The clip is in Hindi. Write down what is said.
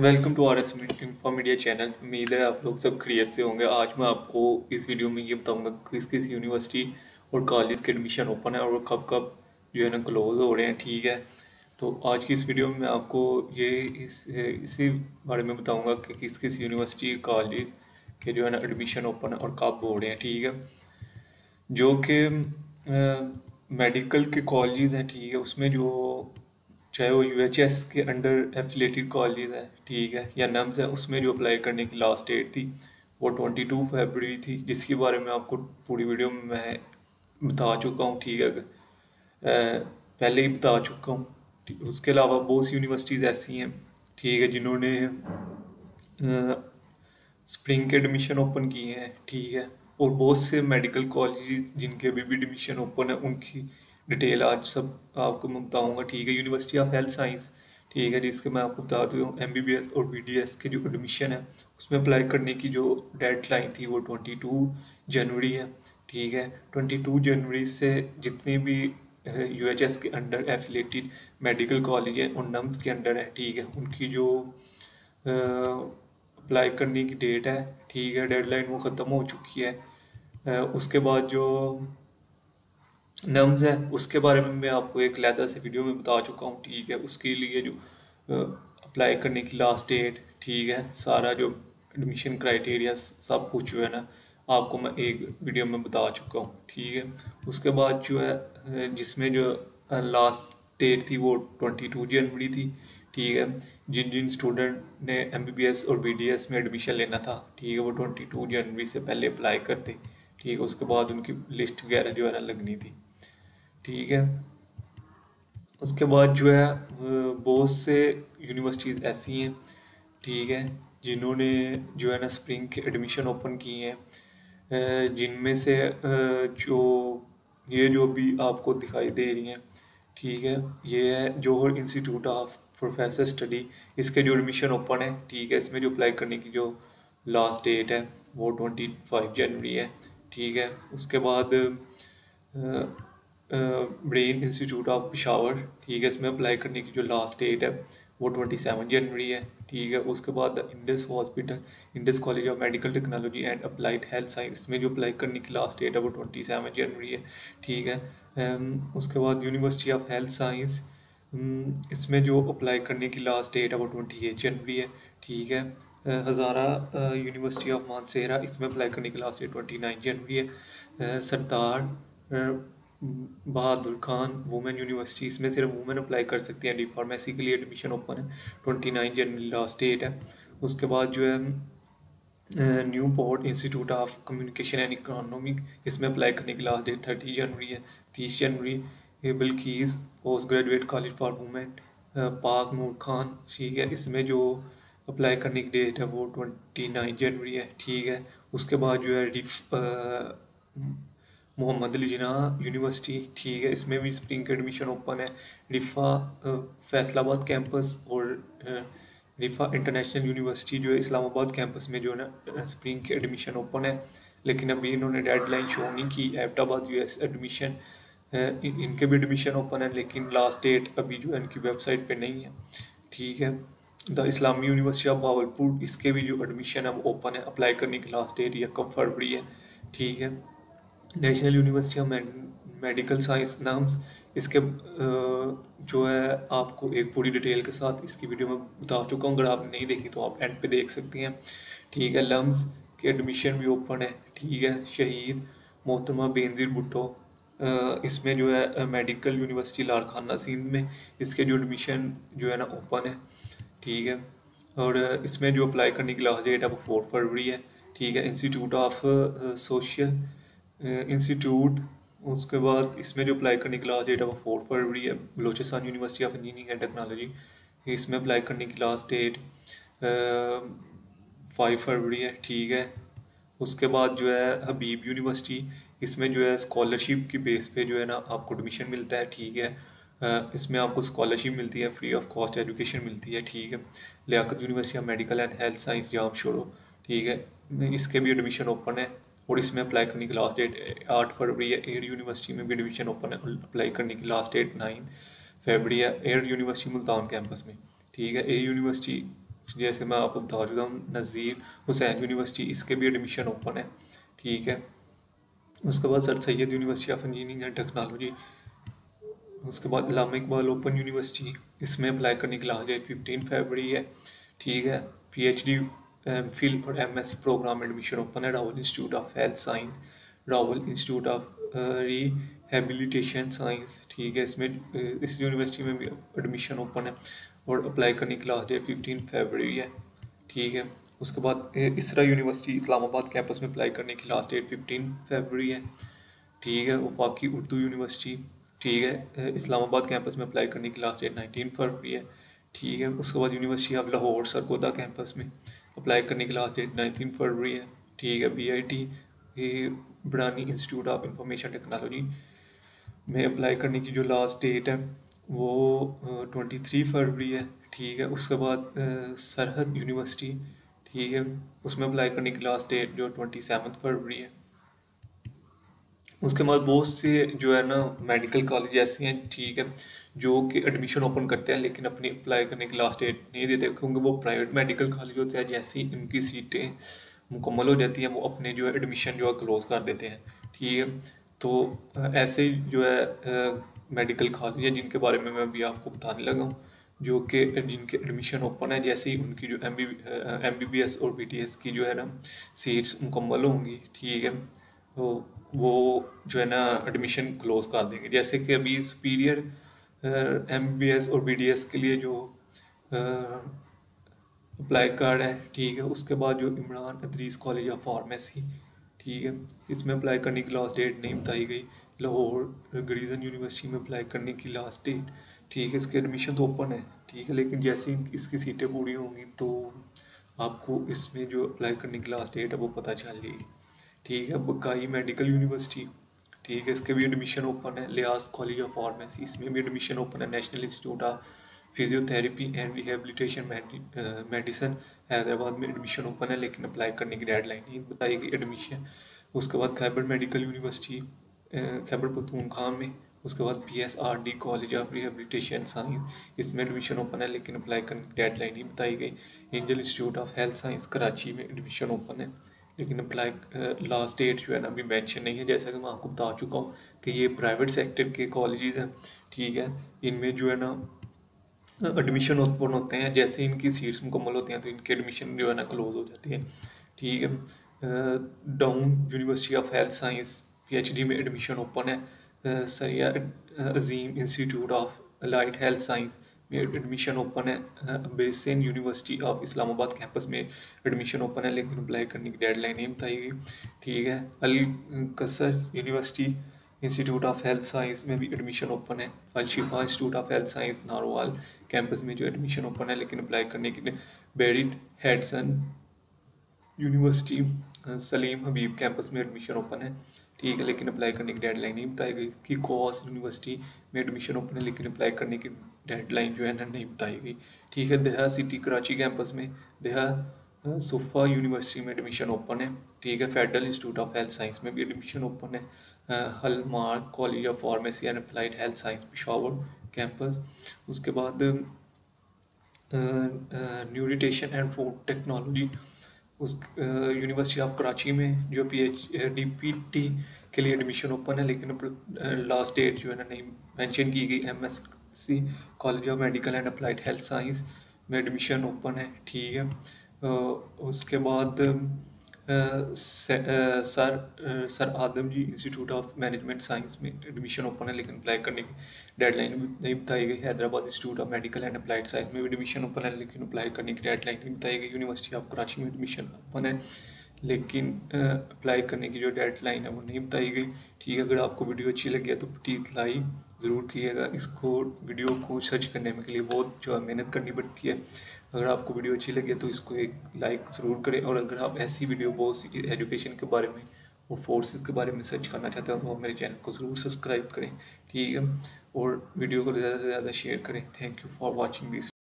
Welcome to R S info media channel उम्मीद है आप लोग सब खरीत से होंगे। आज मैं आपको इस वीडियो में ये बताऊँगा किस किस यूनिवर्सिटी और कॉलेज के एडमिशन ओपन है और वो कब कब जो है ना क्लोज हो रहे हैं, ठीक है? तो आज की इस वीडियो में मैं आपको ये इस, इसी बारे में बताऊँगा कि किस किस यूनिवर्सिटी कॉलेज के जो है ना एडमिशन ओपन है और कब हो रहे हैं, ठीक है? जो कि मेडिकल के कॉलेज हैं, ठीक है? उसमें जो चाहे वो UHS के अंडर एफिलेटेड कॉलेज है, ठीक है, या नम्स है, उसमें जो अप्लाई करने की लास्ट डेट थी, वो ट्वेंटी टू फेबररी थी, जिसके बारे में आपको पूरी वीडियो में मैं बता चुका हूँ, ठीक है पहले ही बता चुका हूँ उसके अलावा बहुत सी यूनिवर्सिटीज़ ऐसी हैं, ठीक है, जिन्होंने स्प्रिंग के एडमिशन ओपन किए हैं, ठीक है, और बहुत से मेडिकल कॉलेज जिनके अभी भी एडमिशन ओपन है, उनकी डिटेल आज सब आपको मैं बताऊँगा, ठीक है? यूनिवर्सिटी ऑफ़ हेल्थ साइंस ठीक है जिसके मैं आपको बता दूँ एम बी बी एस और बी डी एस के जो एडमिशन है, उसमें अप्लाई करने की जो डेड लाइन थी वो ट्वेंटी टू जनवरी है, ठीक है? ट्वेंटी टू जनवरी से जितने भी यू एच एस के अंडर एफिलेटेड मेडिकल कॉलेज हैं और नम्स के अंडर है, ठीक है? उनकी जो अप्लाई करने की डेट है, ठीक है? डेडलाइन वो ख़त्म हो चुकी है उसके बाद जो नम्स है, उसके बारे में मैं आपको एक लहदा से वीडियो में बता चुका हूँ, ठीक है? उसके लिए जो अप्लाई करने की लास्ट डेट ठीक है? सारा जो एडमिशन क्राइटेरिया सब कुछ जो है ना, आपको मैं एक वीडियो में बता चुका हूँ, ठीक है? उसके बाद जो है जिसमें जो लास्ट डेट थी वो ट्वेंटी टू जनवरी थी, ठीक है? जिन जिन स्टूडेंट ने एम बी बी एस और बी डी एस में एडमिशन लेना था, ठीक है? वो ट्वेंटी टू जनवरी से पहले अप्लाई करते, ठीक है? उसके बाद उनकी लिस्ट वगैरह जो है ना लगनी थी। ठीक है। उसके बाद जो है बहुत से यूनिवर्सिटीज़ ऐसी हैं, ठीक है, जिन्होंने जो है ना स्प्रिंग के एडमिशन ओपन किए हैं जिनमें से जो, ये जो भी आपको दिखाई दे रही हैं, ठीक है, ये है Johar institute of professor study इसके जो एडमिशन ओपन है, ठीक है, इसमें जो अप्लाई करने की जो लास्ट डेट है, वो ट्वेंटी फाइव जनवरी है, ठीक है, उसके बाद ब्रेन इंस्टीट्यूट ऑफ़ पिशावर, ठीक है, इसमें अप्लाई करने की जो लास्ट डेट है, वो ट्वेंटी सेवन जनवरी है, ठीक है, उसके बाद Indus hospital Indus college of medical technology and applied health science में जो अप्लाई करने की लास्ट डेट है, वो ट्वेंटी सेवन जनवरी है, ठीक है उसके बाद यूनिवर्सिटी ऑफ़ हेल्थ साइंस इसमें जो अप्लाई करने की लास्ट डेट है, वो ट्वेंटी एट जनवरी है, ठीक है हज़ारा यूनिवर्सिटी ऑफ़ मानसेरा इसमें अप्लाई करने की last date twenty nine January है सरदार बहादुर खान वुमेन यूनिवर्सिटी इसमें सिर्फ़ वुमेन अप्लाई कर सकती हैं डी फार्मेसी के लिए एडमिशन ओपन है। Twenty nine January last date है। उसके बाद जो है Newport institute of communication and economic इसमें अप्लाई करने की लास्ट डेट थर्टी जनवरी है, तीस जनवरी। Bilquis post graduate college for women Pak Noor Khan, ठीक है। इसमें जो अप्लाई करने की डेट है वो ट्वेंटी नाइन जनवरी है, ठीक है। उसके बाद जो है मोहम्मद अली जिना यूनिवर्सिटी ठीक है, इसमें भी स्प्रिंग एडमिशन ओपन है। रिफ़ा फैसलाबाद कैंपस और रिफ़ा इंटरनेशनल यूनिवर्सिटी जो है, इस्लामाबाद कैंपस में जो है ना स्प्रिंग एडमिशन ओपन है। लेकिन अभी इन्होंने डेडलाइन शो नहीं की, एबटाबाद यू एस एडमिशन इनके भी एडमिशन ओपन है, लेकिन लास्ट डेट अभी जो है, इनकी वेबसाइट पे नहीं है। ठीक है, the Islamia university of Bahawalpur इसके भी जो एडमिशन है, वो ओपन है अप्लाई करने की लास्ट डेट या कब फरवरी है। ठीक है national university of medical science NUMS. इसके जो है, आपको एक पूरी डिटेल के साथ इसकी वीडियो में बता चुका हूँ। अगर आप नहीं देखी तो आप एंड पे देख सकती हैं। ठीक है, लम्स के एडमिशन भी ओपन है। ठीक है, शहीद मोहतरमा बेनजीर भुट्टो। इसमें जो है मेडिकल यूनिवर्सिटी लारखाना सिंध में इसके जो एडमिशन जो है ना ओपन है। ठीक है, और इसमें जो अप्लाई करने की लास्ट डेट है वो फोर फरवरी है। ठीक है इंस्टीट्यूट ऑफ़ सोशल इंस्टीट्यूट उसके बाद इसमें जो अप्लाई करने की लास्ट डेट है वो फोर फरवरी है। Balochistan university of engineering and technology इसमें अप्लाई करने की लास्ट डेट फाइव फरवरी है, ठीक है। उसके बाद जो है हबीब यूनिवर्सिटी इसमें जो है स्कॉलरशिप की बेस पे जो है ना आपको एडमिशन मिलता है, ठीक है। इसमें आपको स्कॉलरशिप मिलती है फ्री ऑफ़ कॉस्ट एजुकेशन मिलती है, ठीक है। Liaquat university of medical and health science Jamshoro ठीक है। इसके भी एडमिशन ओपन है। और इसमें अप्लाई करने की लास्ट डेट आठ फरवरी है एयर यूनिवर्सिटी में भी एडमिशन ओपन अप्लाई करने की लास्ट डेट नाइन फेबरी है एयर यूनिवर्सिटी मुल्तान कैंपस में, ठीक है? एयर यूनिवर्सिटी जैसे मैं आपको बता चुका हूँ, नज़ीर हुसैन यूनिवर्सिटी इसके भी एडमिशन ओपन है, ठीक है? उसके बाद sir Syed university of engineering and technology उसके बाद इलामा इकबाल ओपन यूनिवर्सिटी इसमें अप्लाई करने की लास्ट डेट फिफ्टीन फरवरी है, ठीक है? पी डी फिल और M S C program admission open है Rawal institute of health science Rawal institute of rehabilitation science ठीक है, इसमें इस यूनिवर्सिटी में भी एडमिशन ओपन है और अप्लाई करने की लास्ट डेट फिफ्टीन फरवरी है। ठीक है, उसके बाद इसरा यूनिवर्सिटी इस्लामाबाद कैंपस में अप्लाई करने की लास्ट डेट फिफ्टीन फरवरी है। ठीक है वफाकी उर्दू यूनिवर्सिटी ठीक है इस्लामाबाद कैंपस में अप्लाई करने की लास्ट डेट नाइनटीन फरवरी है। ठीक है, उसके बाद university of Lahore Sargodha campus में। अप्लाई करने की लास्ट डेट नाइनटीन फरवरी है। ठीक है B I T Barani institute of information technology में अप्लाई करने की जो लास्ट डेट है, वो ट्वेंटी थ्री फरवरी है। ठीक है, उसके बाद सरहद यूनिवर्सिटी ठीक है, उसमें अप्लाई करने की लास्ट डेट जो ट्वेंटी सेवन फरवरी है। उसके बाद बहुत से जो है ना मेडिकल कॉलेज ऐसे हैं, ठीक है, जो कि एडमिशन ओपन करते हैं, लेकिन अपनी अप्लाई करने की लास्ट डेट नहीं देते क्योंकि वो प्राइवेट मेडिकल कॉलेज होते हैं, जैसे ही इनकी सीटें मुकम्मल हो जाती हैं, वो अपने जो है एडमिशन जो है क्लोज कर देते हैं, ठीक है। तो ऐसे जो है मेडिकल कॉलेज हैं जिनके बारे में मैं अभी आपको बताने लगा हूँ, जो कि जिनके एडमिशन ओपन है, जैसे ही उनकी जो एम बी बी एस और बी टी एस की जो है ना सीट्स मुकम्मल होंगी, ठीक है। तो वो जो है ना एडमिशन क्लोज कर देंगे। जैसे कि अभी सुपीरियर एम बी एस और बी डी एस के लिए जो अप्लाई कार्ड है, ठीक है, उसके बाद जो Imran Idrees college of pharmacy ठीक है, इसमें अप्लाई करने की लास्ट डेट नहीं बताई गई। लाहौर ग्रीजन यूनिवर्सिटी में अप्लाई करने की लास्ट डेट ठीक है, इसके एडमिशन तो ओपन है, ठीक है, लेकिन जैसे ही इसकी सीटें पूरी होंगी तो आपको इसमें जो अप्लाई करने की लास्ट डेट है वो पता चल जाएगी। ठीक है, बकाई मेडिकल यूनिवर्सिटी ठीक है, इसके भी एडमिशन ओपन है, लियास कॉलेज ऑफ़ फार्मेसी इसमें भी एडमिशन ओपन है national institute of physiotherapy and rehabilitation medicine Hyderabad में एडमिशन ओपन है, लेकिन अप्लाई करने की डेडलाइन नहीं बताई गई एडमिशन उसके बाद खैबर मेडिकल यूनिवर्सिटी खैबर पख्तूनख्वा में। उसके बाद P S R D college of rehabilitation science इसमें एडमिशन ओपन है, लेकिन अप्लाई करने की डेडलाइन नहीं बताई गई। Angel institute of health science Karachi में एडमिशन ओपन है। लेकिन अप्लाई लास्ट डेट जो है ना अभी मेंशन नहीं है। जैसा कि मैं आपको बता चुका हूँ कि ये प्राइवेट सेक्टर के कॉलेजेस हैं, ठीक है? इनमें जो है ना एडमिशन ओपन होते हैं। जैसे इनकी सीट्स मुकम्मल होती हैं तो इनकी एडमिशन जो है ना क्लोज हो जाती है, ठीक है? Dow university of health science PhD में एडमिशन ओपन है। सरिया अजीम institute of allied health science में एडमिशन ओपन है बेसिन यूनिवर्सिटी ऑफ़ इस्लामाबाद कैंपस में एडमिशन ओपन है, लेकिन अप्लाई करने की डेडलाइन नहीं बताई गई। ठीक है, अल कसर university institute of health science में भी एडमिशन ओपन है। Alshifa institute of health science Narowal campus में जो एडमिशन ओपन है, लेकिन अप्लाई करने के लिए बेरिड हेडसन यूनिवर्सिटी सलीम हबीब कैंपस में एडमिशन ओपन है। ठीक है, लेकिन अप्लाई करने की डेडलाइन नहीं बताई गई कि कोस यूनिवर्सिटी में एडमिशन ओपन है, लेकिन अप्लाई करने की डेडलाइन जो है ना नहीं बताई गई। ठीक है, देहा सिटी कराची कैंपस में, देहा सुफा यूनिवर्सिटी में एडमिशन ओपन है। ठीक है federal institute of health science में भी एडमिशन ओपन है। Hallmark college of pharmacy and applied health science Peshawar campus उसके बाद न्यूट्रिशन एंड फ़ूड टेक्नोलॉजी उस यूनिवर्सिटी ऑफ़ कराची में जो P H D P T के लिए एडमिशन ओपन है, लेकिन लास्ट डेट जो है ना नहीं मेंशन की गई M S C college of medical and applied health science में एडमिशन ओपन है, ठीक है। उसके बाद sir sir Adamjee institute of management science में एडमिशन ओपन है, लेकिन अप्लाई करने की डेडलाइन नहीं बताई गई Hyderabad institute of medical and applied science में भी एडमिशन ओपन है, लेकिन अप्लाई करने की डेडलाइन नहीं बताई गई। यूनिवर्सिटी ऑफ़ कराची में एडमिशन ओपन है। लेकिन अप्लाई करने की जो डेडलाइन है वो नहीं बताई गई। ठीक है, अगर आपको वीडियो अच्छी लगी है तो प्लीज़ लाइक ज़रूर कीजिएगा इसको वीडियो को सर्च करने में के लिए बहुत जो है मेहनत करनी पड़ती है। अगर आपको वीडियो अच्छी लगे तो इसको एक लाइक ज़रूर करें। और अगर आप ऐसी वीडियो बहुत सी एजुकेशन के बारे में और फोर्सेस के बारे में सर्च करना चाहते हो तो आप मेरे चैनल को ज़रूर सब्सक्राइब करें। ठीक है, और वीडियो को ज़्यादा से ज़्यादा शेयर करें। Thank you for watching this